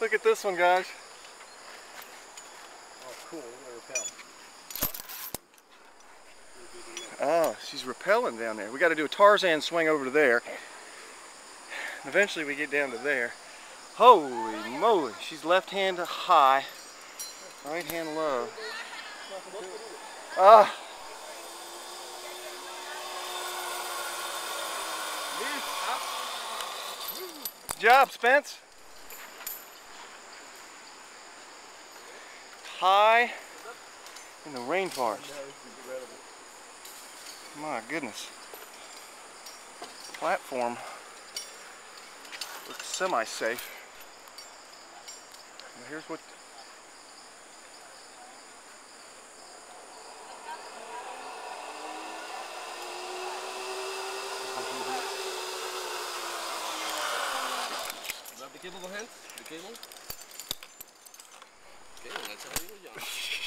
Look at this one, guys. Oh, cool. Oh, she's rappelling down there. We got to do a Tarzan swing over to there. Eventually we get down to there. Holy moly, she's left hand high, right hand low. Ah. Good job, Spence. High in the rainforest. My goodness. Platform looks semi-safe. Here's what the cable, Hans. The cable. 没有了这还